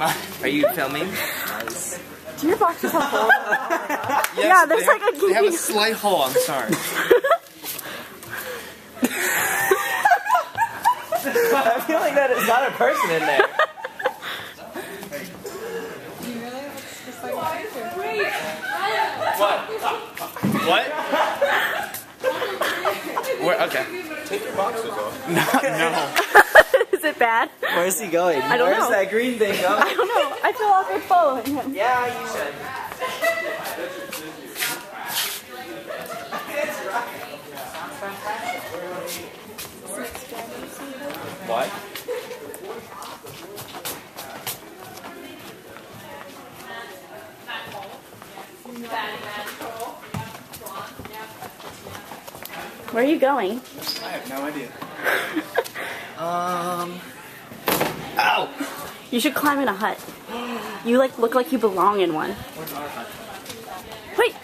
Are you filming? Do your boxes have holes? Yes, Yeah, there's they like have, a They have a slight hole. I'm sorry. I feel like that is not a person in there. What? What? Where, okay. Take your boxes off. No, no. Is it bad? Where's he going? I don't Where's know. that green thing going? I don't know. I feel awkward following him. Yeah, you should. What? Where are you going? I have no idea. Um. You should climb in a hut. You like look like you belong in one. Wait,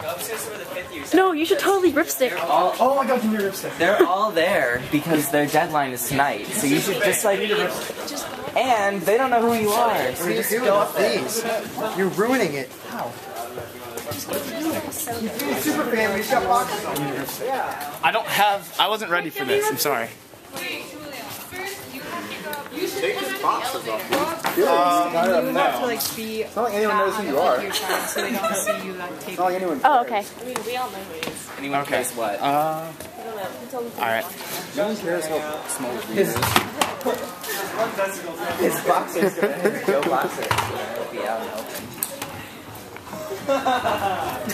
Go upstairs where the fifth years. no, you should totally ripstick. All, Oh my god, give me your lipstick. they're all there because their deadline is tonight. So you should just like. And they don't know who you are. So you just go up there. Please. You're ruining it. How? Super fan, we got boxes on. I don't have. I wasn't ready for this. I'm sorry. Take his boxes off. You have to like be It's not like anyone knows who you are. so they don't see you like take It's not like anyone Oh, okay. Anyone Okay. cares what? Uh. Alright. No one cares how small he His, is. his boxer's gonna Joe boxer. He'll be out and open.